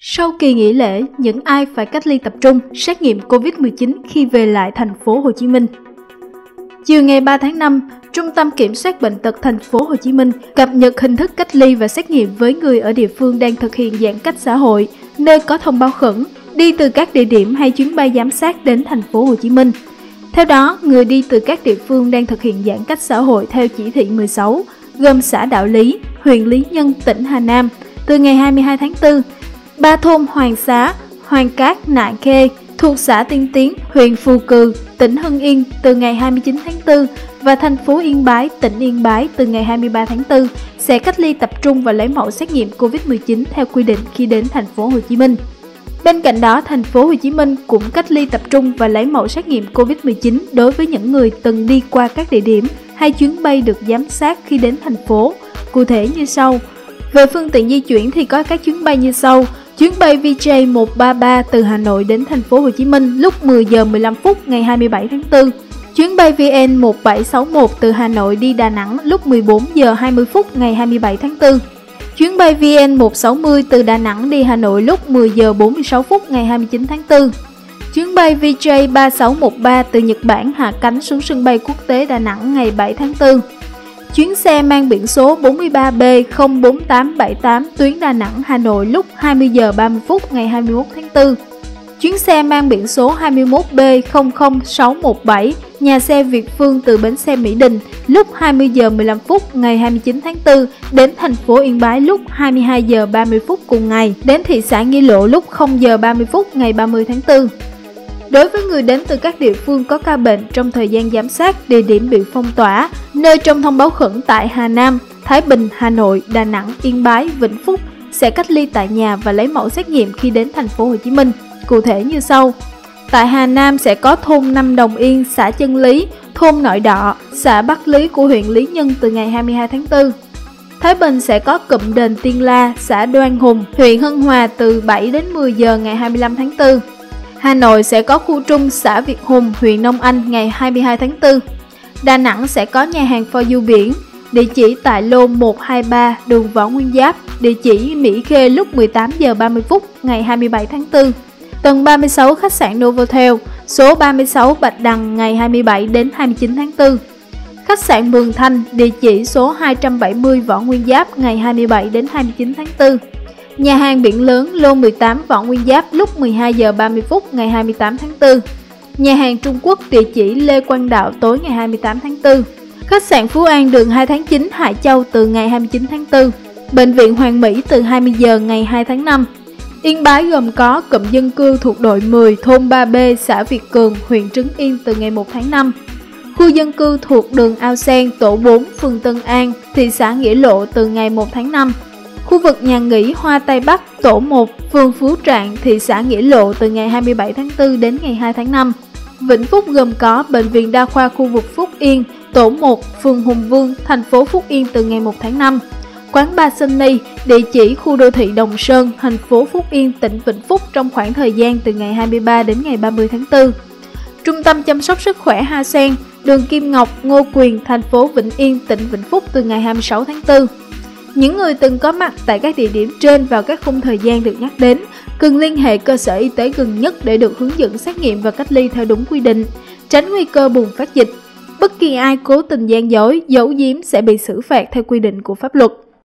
Sau kỳ nghỉ lễ, những ai phải cách ly tập trung xét nghiệm COVID-19 khi về lại thành phố Hồ Chí Minh. Chiều ngày 3 tháng 5, Trung tâm Kiểm soát Bệnh tật thành phố Hồ Chí Minh cập nhật hình thức cách ly và xét nghiệm với người ở địa phương đang thực hiện giãn cách xã hội, nơi có thông báo khẩn, đi từ các địa điểm hay chuyến bay giám sát đến thành phố Hồ Chí Minh. Theo đó, người đi từ các địa phương đang thực hiện giãn cách xã hội theo chỉ thị 16, gồm xã Đạo Lý, huyện Lý Nhân, tỉnh Hà Nam, từ ngày 22 tháng 4 ba thôn Hoàng Xá, Hoàng Cát, Nại Khê thuộc xã Tiên Tiến, huyện Phù Cừ, tỉnh Hưng Yên từ ngày 29 tháng 4 và thành phố Yên Bái, tỉnh Yên Bái từ ngày 23 tháng 4 sẽ cách ly tập trung và lấy mẫu xét nghiệm COVID-19 theo quy định khi đến thành phố Hồ Chí Minh. Bên cạnh đó, thành phố Hồ Chí Minh cũng cách ly tập trung và lấy mẫu xét nghiệm COVID-19 đối với những người từng đi qua các địa điểm hay chuyến bay được giám sát khi đến thành phố. Cụ thể như sau. Về phương tiện di chuyển thì có các chuyến bay như sau. Chuyến bay VJ 133 từ Hà Nội đến thành phố Hồ Chí Minh lúc 10 giờ 15 phút ngày 27 tháng 4. Chuyến bay VN 1761 từ Hà Nội đi Đà Nẵng lúc 14 giờ 20 phút ngày 27 tháng 4. Chuyến bay VN 160 từ Đà Nẵng đi Hà Nội lúc 10 giờ 46 phút ngày 29 tháng 4. Chuyến bay VJ 3613 từ Nhật Bản hạ cánh xuống sân bay quốc tế Đà Nẵng ngày 7 tháng 4. Chuyến xe mang biển số 43B04878 tuyến Đà Nẵng Hà Nội lúc 20 giờ 30 phút ngày 21 tháng 4. Chuyến xe mang biển số 21B00617 nhà xe Việt Phương từ bến xe Mỹ Đình lúc 20 giờ 15 phút ngày 29 tháng 4 đến thành phố Yên Bái lúc 22 giờ 30 phút cùng ngày, đến thị xã Nghi Lộ lúc 0 giờ 30 phút ngày 30 tháng 4. Đối với người đến từ các địa phương có ca bệnh trong thời gian giám sát địa điểm bị phong tỏa, nơi trong thông báo khẩn tại Hà Nam, Thái Bình, Hà Nội, Đà Nẵng, Yên Bái, Vĩnh Phúc sẽ cách ly tại nhà và lấy mẫu xét nghiệm khi đến thành phố Hồ Chí Minh. Cụ thể như sau: Tại Hà Nam sẽ có thôn Năm Đồng Yên, xã Chân Lý, thôn Nội Đọ, xã Bắc Lý của huyện Lý Nhân từ ngày 22 tháng 4. Thái Bình sẽ có cụm đền Tiên La, xã Đoan Hùng, huyện Hân Hòa từ 7 đến 10 giờ ngày 25 tháng 4. Hà Nội sẽ có khu trung xã Việt Hùng, huyện Nông Anh ngày 22 tháng 4. Đà Nẵng sẽ có nhà hàng for du biển, địa chỉ tại lô 123 đường Võ Nguyên Giáp, địa chỉ Mỹ Khê lúc 18 giờ 30 phút ngày 27 tháng 4. Tầng 36 khách sạn Novotel, số 36 Bạch Đằng ngày 27 đến 29 tháng 4. Khách sạn Mường Thanh, địa chỉ số 270 Võ Nguyên Giáp ngày 27 đến 29 tháng 4. Nhà hàng biển lớn lô 18 Võ Nguyên Giáp lúc 12 giờ 30 phút ngày 28 tháng 4. Nhà hàng Trung Quốc địa chỉ Lê Quang Đạo tối ngày 28 tháng 4. Khách sạn Phú An đường 2 tháng 9 Hải Châu từ ngày 29 tháng 4. Bệnh viện Hoàng Mỹ từ 20 giờ ngày 2 tháng 5. Yên Bái gồm có cụm dân cư thuộc đội 10 thôn 3B xã Việt Cường, huyện Trấn Yên từ ngày 1 tháng 5. Khu dân cư thuộc đường Ao Sen, tổ 4, phường Tân An, thị xã Nghĩa Lộ từ ngày 1 tháng 5. Khu vực nhà nghỉ Hoa Tây Bắc, tổ 1, phường Phú Trạng, thị xã Nghĩa Lộ từ ngày 27 tháng 4 đến ngày 2 tháng 5. Vĩnh Phúc gồm có Bệnh viện Đa khoa khu vực Phúc Yên, tổ 1, phường Hùng Vương, thành phố Phúc Yên từ ngày 1 tháng 5. Quán Ba Sunny, địa chỉ khu đô thị Đồng Sơn, thành phố Phúc Yên, tỉnh Vĩnh Phúc trong khoảng thời gian từ ngày 23 đến ngày 30 tháng 4. Trung tâm chăm sóc sức khỏe Ha Sen, đường Kim Ngọc, Ngô Quyền, thành phố Vĩnh Yên, tỉnh Vĩnh Phúc từ ngày 26 tháng 4. Những người từng có mặt tại các địa điểm trên vào các khung thời gian được nhắc đến, cần liên hệ cơ sở y tế gần nhất để được hướng dẫn xét nghiệm và cách ly theo đúng quy định, tránh nguy cơ bùng phát dịch. Bất kỳ ai cố tình gian dối, giấu giếm sẽ bị xử phạt theo quy định của pháp luật.